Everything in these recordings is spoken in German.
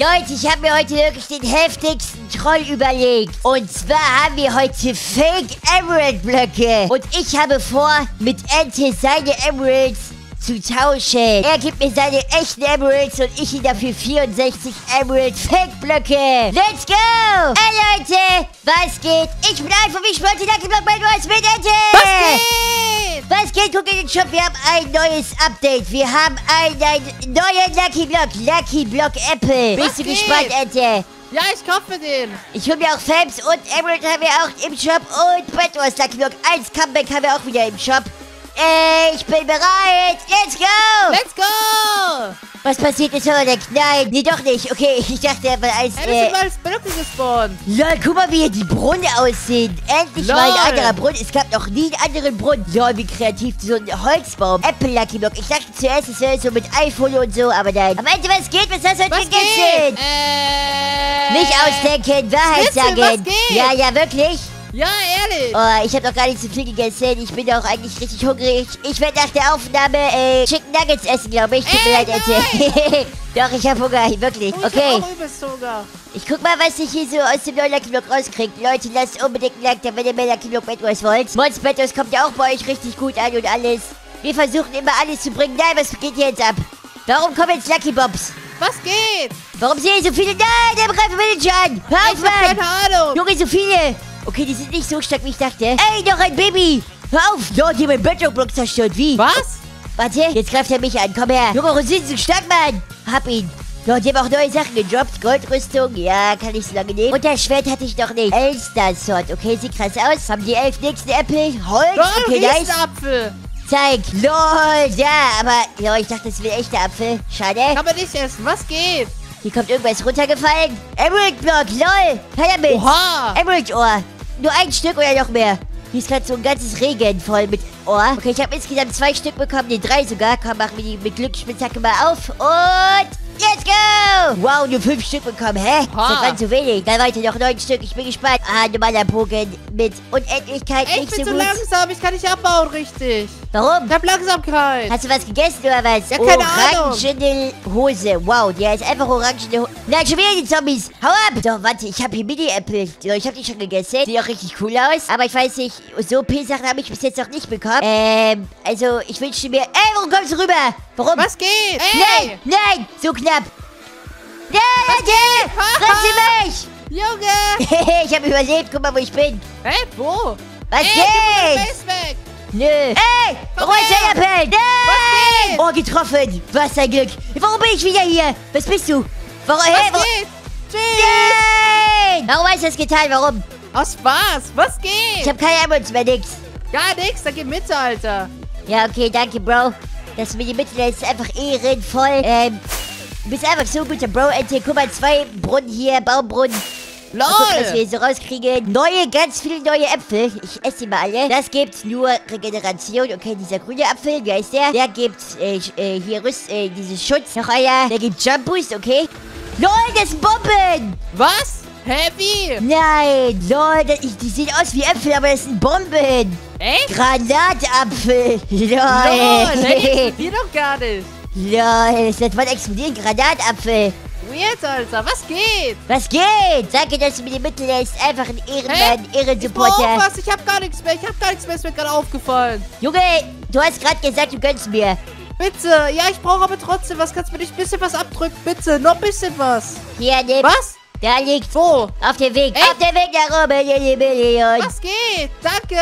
Leute, ich habe mir heute wirklich den heftigsten Troll überlegt. Und zwar haben wir heute Fake Emerald Blöcke. Und ich habe vor, mit Ente seine Emeralds zu tauschen. Er gibt mir seine echten Emeralds und ich ihm dafür 64 Emerald Fake Blöcke. Let's go! Hey Leute, was geht? Ich bin einfach wie Sport, Lucky Block bei Neues mit Ente. Was geht? Was geht? Guck in den Shop, wir haben ein neues Update. Wir haben einen, einen neuen Lucky Block, Lucky Block Apple. Was Bist du geht? gespannt, Ente? Ja, ich kaufe den. Ich hol mir auch Fabs und Emerald haben wir auch im Shop und Bedwars Lucky Block 1 Comeback haben wir auch wieder im Shop. Ey, ich bin bereit. Let's go! Let's go! Was passiert ist aber der Knall? Nee, doch nicht. Okay, ich dachte, weil als... Ey, das Äh, sind alles Blöcke gespawnt. Lol, guck mal, wie hier die Brunnen aussehen. Endlich Lol. mal ein anderer Brunnen. Es gab noch nie einen anderen Brunnen. Lol, wie kreativ. So ein Holzbaum. Apple Lucky Block. Ich dachte zuerst, es wäre so mit iPhone und so, aber nein. Am Ende, was geht? Was hast du heute Was gegessen? geht? Äh... Nicht ausdenken, Wahrheit Schnitzel, sagen. was geht? Ja, ja, wirklich? Ja, ehrlich. Oh, ich habe noch gar nicht so viel gegessen. Ich bin auch eigentlich richtig hungrig. Ich werde nach der Aufnahme äh, Chicken Nuggets essen, glaube ich. Tut mir Ey, leid, Ente. Doch, ich habe Hunger, wirklich. Oh, Ich Okay. Ich guck mal, was ich hier so aus dem neuen Lucky Block rauskriege. Leute, lasst unbedingt ein Like da, wenn ihr mehr Lucky Block Bedwars wollt. Mods Bedwars kommt ja auch bei euch richtig gut an und alles. Wir versuchen immer alles zu bringen. Nein, was geht hier jetzt ab? Warum kommen jetzt Lucky Bobs? Was geht? Warum sehen so viele? Nein, der greift Villager an! Hör auf, Ich Mann! keine Ahnung. Junge, so viele! Okay, die sind nicht so stark, wie ich dachte. Ey, noch ein Baby! Hör auf! Dort hier mein Bedrock-Block zerstört. Wie? Was? Warte, jetzt greift er mich an. Komm her. Junge, warum sind sie so stark, Mann? Hab ihn. Dort, die haben auch neue Sachen gedroppt. Goldrüstung. Ja, kann ich so lange nehmen. Und das Schwert hatte ich noch nicht. Elster Sword. Okay, sieht krass aus. Haben die elf nächsten Äpfel. Holz. Doch, Okay, nice. Riesenapfel. Zeig. LOL. Ja, aber... Ja, ich dachte, das wäre echter Apfel. Schade. Kann man nicht essen. Was geht? Hier kommt irgendwas runtergefallen. Emerald Block. LOL. Her damit. Oha. Emerald Ohr. Nur ein Stück oder noch mehr? Hier ist gerade so ein ganzes Regen voll mit Ohr. Okay, ich habe insgesamt zwei Stück bekommen, nee, drei sogar. Komm, machen wir die mit Glücksspitzhacke mal auf. Und let's go! Wow, nur fünf Stück bekommen. Hä? Ha. Das waren zu wenig. Dann weiter noch neun Stück. Ich bin gespannt. Ah, normaler Bogen mit Unendlichkeit Ey, ich nicht bin so zu gut. langsam. Ich kann nicht abbauen, richtig. Warum? Ich hab Langsamkeit. Hast du was gegessen oder was? Ja, keine Ahnung. Orangene Hose. Wow, der ist einfach orangene Hose. Nein, schon wieder die Zombies. Hau ab. So, warte, ich habe hier Mini-Äpfel. So, ich habe die schon gegessen. Sieht auch richtig cool aus. Aber ich weiß nicht, so P-Sachen habe ich bis jetzt noch nicht bekommen. Ähm, also, ich wünschte mir... Ey, warum kommst du rüber? Warum? Was geht? Nein, Ey. nein, so knapp. Nein, Leute, Haha. rette Junge. mich. ich habe überlebt. Guck mal, wo ich bin. Hä? Wo? Was Ey, geht? weg. Nö. Ey, warum ist der Appell? Nein! Was geht? Oh, getroffen. Was ein Glück. Warum bin ich wieder hier? Was bist du? Warum? Was Wo- geht? Tschüss. Nein! Warum hast du das getan? Warum? Aus Spaß. Was geht? Ich habe keine Emmons mehr, nix. Gar nichts. Da geh Mitte, Alter. Ja, okay, danke, Bro. Das mit die Mitte ist einfach ehrenvoll. Ähm, du bist einfach so guter Bro, Ente. Guck mal, zwei Brunnen hier, Baumbrunnen. Mal gucken, was wir LOL. so rauskriegen. Neue, ganz viele neue Äpfel. Ich esse die mal alle. Das gibt nur Regeneration. Okay, dieser grüne Apfel, wie heißt der? Der gibt äh, äh, hier Rüst, äh, diesen Schutz. Noch einer. Der gibt Jump Boost, okay. LOL, das sind Bomben! Was? Heavy. Nein, lol, das, ich, die sehen aus wie Äpfel, aber das sind Bomben. Echt? Granatapfel. LOL. Lol. Hey, die doch gar nicht. lol, das wird explodieren. Granatapfel. Weird, Alter. Was geht? Was geht? Danke, dass du mir die Mittel lässt. Einfach ein Ehrenmann, Ich brauch Ehrensupporter. was. Ich hab gar nichts mehr. Ich hab gar nichts mehr. Ist mir gerade aufgefallen. Junge, du hast gerade gesagt, du gönnst mir. Bitte. Ja, ich brauche aber trotzdem was. Kannst du mir nicht ein bisschen was abdrücken? Bitte. Noch ein bisschen was. Hier, nimm. Was? Da liegt. Wo? Auf dem Weg. Echt? Auf dem Weg nach oben, die Million. Was geht? Danke.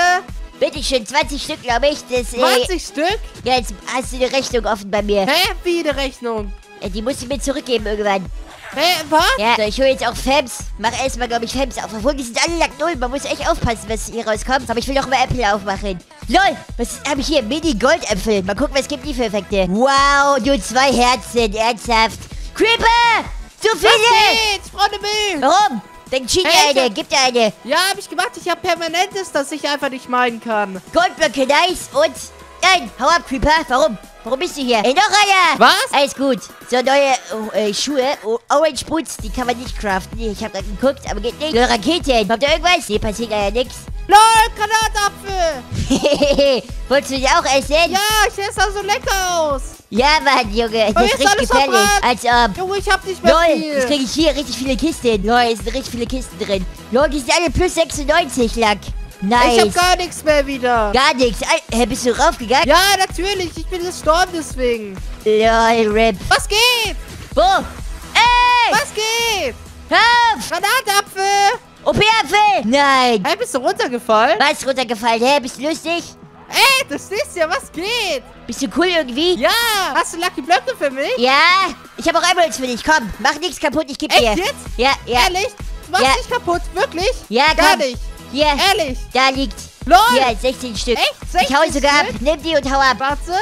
Bitte schön, 20 Stück, glaube ich. Das, äh, 20 Stück? ja, jetzt hast du eine Rechnung offen bei mir. Hä? Wie eine Rechnung? Äh, Die musst du mir zurückgeben irgendwann. Hä? Was? Ja, so, ich hole jetzt auch Fabs. Mach erstmal, glaube ich, Fabs auf. Obwohl, die sind alle Lack Null. Man muss echt aufpassen, was hier rauskommt. Aber ich will noch mal Äpfel aufmachen. LOL, was habe ich hier? Mini-Goldäpfel. Mal gucken, was gibt die für Effekte. Wow, nur zwei Herzen. Ernsthaft. Creeper! Zu Was viele! geht? Ich brauche eine Milch. Warum? Dann Hey, dir eine. Gib dir eine. Ja, hab ich gemacht. Ich hab permanentes, das ich einfach nicht meinen kann. Goldblöcke, nice. Und... Nein, hau ab, Creeper. Warum? Warum bist du hier? Ey, noch einer! Was? Alles gut. So, neue oh, äh, Schuhe. Oh, Orange Boots, die kann man nicht craften. Ich habe gerade geguckt, aber geht nicht. Neue Raketen. Kommt da irgendwas? Hier passiert leider nichts. LOL, Granatapfel. Wolltest du die auch essen? Ja, ich esse auch so lecker aus. Ja, Mann, Junge. Das ist richtig gefährlich. Als ob. Junge, ich hab nicht mehr Lol, viel. jetzt kriege ich hier richtig viele Kisten. Lol, es sind richtig viele Kisten drin. Lol, die sind alle plus 96, Lack. Nice. Ich hab gar nichts mehr wieder. Gar nichts. Hä, bist du raufgegangen? Ja, natürlich. Ich bin gestorben deswegen. Lol, Rip. Was geht? Wo? Ey! Was geht? Hör auf! Granatapfel. OP-Apfel! Nein! Hey, bist du runtergefallen? Was runtergefallen? Hä, bist du lustig? Ey, das ist ja, was geht? Bist du cool irgendwie? Ja. Hast du Lucky Blöcke für mich? Ja, ich habe auch Emeralds für dich. Komm, mach nichts kaputt, ich geb dir. Echt jetzt? Ja, ja. Ehrlich? Du machst Ja. dich kaputt? Wirklich? Ja, Gar komm. nicht. Hier, Ehrlich? da liegt. LOL. Hier, 16 Stück. Echt? Ich hau 16 sogar ab. Stück? Nimm die und hau ab. Warte.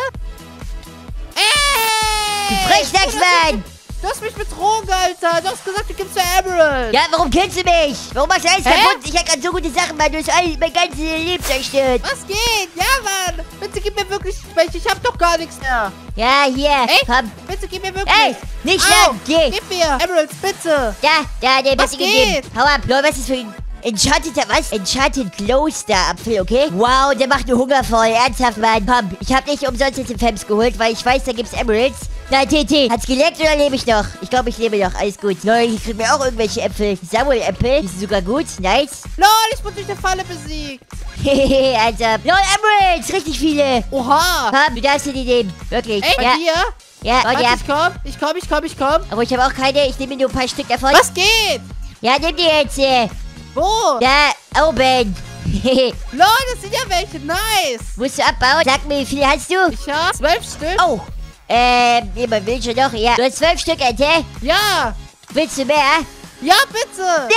Ey! Du Frechdachsmann! Du hast mich betrogen, Alter. Du hast gesagt, du gibst mir Emerald. Ja, warum killst du mich? Warum machst du alles Hä? kaputt? Ich hab grad so gute Sachen, Mann. Du hast all, mein ganzes Leben zerstört. Was geht? Ja, Mann. Bitte gib mir wirklich welche. Ich hab doch gar nichts mehr. Ja, hier. Echt? Komm. Bitte gib mir wirklich. Ey, nicht lang. Geh. Gib mir. Emeralds, bitte. Da, da, der Was wird dir gegeben. geht? Hau ab. Lol, was ist für ein Enchanted, was? Enchanted Gloster Apfel, okay? Wow, der macht mir Hunger voll. Ernsthaft, Mann. Komm, ich hab nicht umsonst jetzt den Fems geholt, weil ich weiß, da gibt's Emeralds. Nein, TT, hat's geleckt oder lebe ich noch? Ich glaube, ich lebe noch. Alles gut. Lol, ich krieg mir auch irgendwelche Äpfel. Samuel-Äpfel. Die sind sogar gut. Nice. Lol, ich wurde durch eine Falle besiegt. Hehehe, Alter. Lol, Emeralds. Richtig viele. Oha. Komm, du darfst dir die nehmen. Wirklich. Ey, bei ja, dir? ja, Warte, ab. ich komm. Ich komm, ich komm, ich komm. Aber ich habe auch keine. Ich nehme mir nur ein paar Stück davon. Was geht? Ja, nimm die jetzt. Äh, Wo? da, oben. Das sind ja welche. Nice. Musst du abbauen? Sag mir, wie viele hast du? Ich hab zwölf Stück. Oh. Ähm, jemand will schon noch. Ja. Du hast zwölf Stück, Ente. Ja. Willst du mehr? Ja, bitte.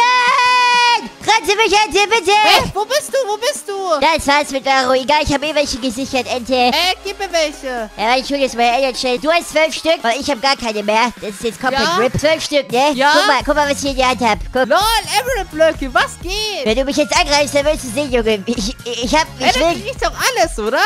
Nein! Ratze mich, Ente, bitte! Hä? Wo bist du? Wo bist du? Das war's mit Euro. Egal, ich habe eh welche gesichert, Ente. Ey, gib mir welche. Ja, ich hol jetzt mal Elliot schnell. Du hast zwölf Stück, weil ich habe gar keine mehr. Das ist jetzt komplett Ja? RIP. Zwölf Stück, ne? Ja? Guck mal, guck mal, was ich hier in der Hand hab. Guck. Lol, Emerald-Blöcke. Was geht? Wenn du mich jetzt angreifst, dann wirst du sehen, Junge. Ich, ich hab, Ey, ich das will... doch alles, oder?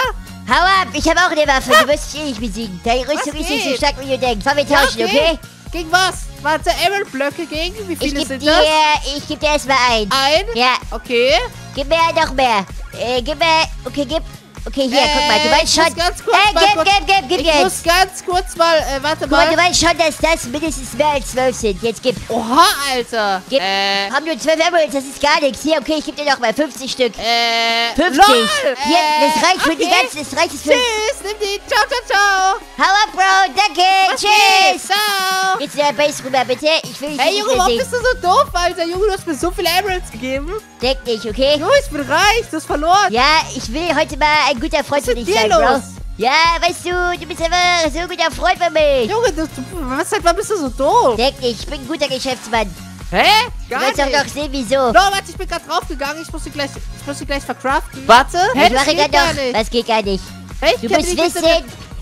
Hau ab, ich habe auch eine Waffe. Du wirst dich eh nicht besiegen. Deine Rüstung ist nicht so stark, wie du denkst. Komm, wir Ja, tauschen, okay? Gegen was? Warte, Emerald-Blöcke gegen? Wie Ich viele geb sind dir, das? ich geb dir erstmal ein. Ein? Ja, Okay. gib mir noch mehr. Äh, gib mir, okay, gib. Okay, hier, Äh, guck mal, du weißt ich schon. ganz kurz mal gib, gib, gib, gib ich jetzt. muss ganz kurz mal, äh, warte Guck mal, du mal. weißt schon, dass das mindestens mehr als zwölf sind. Jetzt gib. Oha, Alter. Gib. Äh, Haben nur zwölf Emeralds, das ist gar nichts. Hier, okay, ich geb dir noch mal 50 Stück. äh, 50. LOL, Hier, das reicht für die okay. ganzen, das reicht für... Tschüss, nimm die. Ciao, ciao, ciao. Hau ab, Bro, danke, Was tschüss. Ciao. Jetzt in der Base rüber, bitte. Ich will dich Hey, Junge, warum bist du so doof, Alter? Junge, du hast mir so viele Emeralds gegeben. Denk nicht, okay? Junge, ich bin reich. Du hast verloren. Ja, ich will heute mal ein guter Freund Was von ist dich sein, dir Bro. los? Ja, weißt du, du bist einfach so ein guter Freund von mir. Junge, du, du, was, seit wann bist du so doof? Denk nicht, ich bin ein guter Geschäftsmann. Hä? Du Gar willst doch nicht. noch sehen, wieso. No, warte, ich bin gerade draufgegangen. Ich muss sie gleich, ich muss sie gleich verkraften. Warte. Hä, ich mache gar noch. nicht. Das geht gar nicht. Hä, Du musst nicht wissen,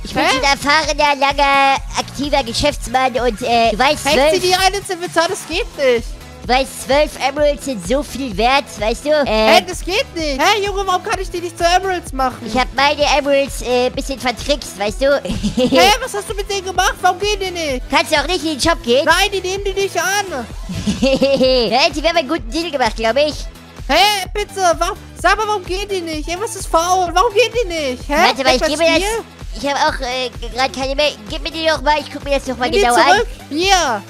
ich bin Hä? ein erfahrener, langer, aktiver Geschäftsmann und äh, du weißt, der- Hängt sie die rein ins Inventar? Das geht nicht. Du weißt, zwölf Emeralds sind so viel wert, weißt du? Hä, Äh, das geht nicht. Hä, Junge, warum kann ich die nicht zu Emeralds machen? ich habe meine Emeralds äh, ein bisschen vertrickst, weißt du? Hä, was hast du mit denen gemacht? Warum gehen die nicht? Kannst du auch nicht in den Shop gehen? Nein, die nehmen die nicht an. ja, die haben einen guten Deal gemacht, glaube ich. Hä, bitte, warum, sag mal, warum gehen die nicht? Irgendwas ist faul. Warum gehen die nicht? Hä? Warte mal, ich gebe mir das. Ich habe auch äh, gerade keine mehr. Gib mir die doch mal, ich gucke mir das noch mal Nimm die genau zurück. Hier.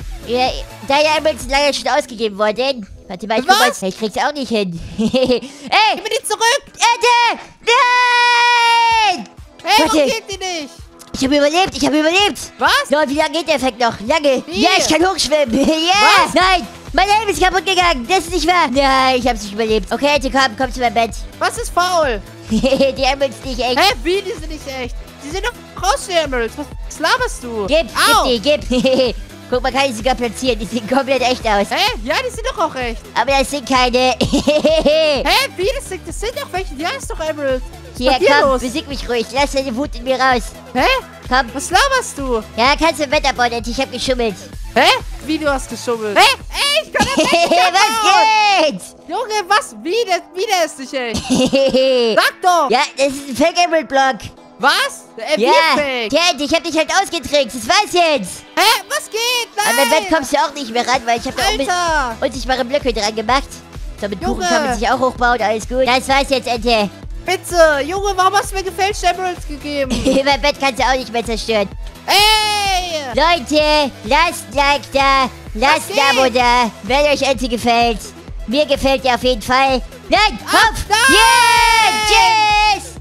An. Ja, deine Emeralds sind lange schon ausgegeben worden. Warte mal, ich Was? Ich krieg's auch nicht hin. Ey, Gib mir die zurück. Ente! Nein! Hey, warum geht die nicht? Ich habe überlebt, ich habe überlebt. Was? So, wie lange geht der Effekt noch? Lange. Wie? Ja, ich kann hochschwimmen. Ja! Was? Nein! Mein Helm ist kaputt gegangen. Das ist nicht wahr. Nein, ich hab's nicht überlebt. Okay, Ente, komm, komm zu meinem Bett. Was ist faul? die Emeralds nicht echt. Hä, wie? Die sind nicht echt. Die sind doch raus, die Emeralds. Was laberst du? Gib, Au. gib die, gib. Guck mal, kann ich sogar platzieren. Die sehen komplett echt aus. Hä? Ja, die sind doch auch echt. Aber das sind keine. Hä? Wie? Das sind, das sind doch welche. Die heißt doch Emerald. Hier, ist hier komm, los? besieg mich ruhig. Lass deine Wut in mir raus. Hä? Komm. Was laberst du? Ja, kannst du im Bett abbauen. Ich hab geschummelt. Hä? Wie, du hast geschummelt? Hä? Ey, ich kann das nicht Was geht? Junge, was? Wie? Der, wie der ist nicht echt? Sag doch! ja, das ist ein Fake Emerald Block. Was? Äh, wie Ja, fake? der Ente, ich hab dich halt ausgetrickst. Das war's jetzt. Hä? Was geht? An Nein! mein Bett kommst du auch nicht mehr ran, weil ich hab da auch unsichtbare Blöcke dran gemacht. So, mit Kuchen Junge. kann man sich auch hochbauen. Alles gut. Das war's jetzt, Ente. Bitte! Junge, warum hast du mir gefälschte Emeralds gegeben? mein Bett kannst du auch nicht mehr zerstören. Ey! Leute, lasst ein Like da, lasst ein. Abo da, wenn euch Ente gefällt. Mir gefällt ihr auf jeden Fall. Nein, hopp, da! jetzt!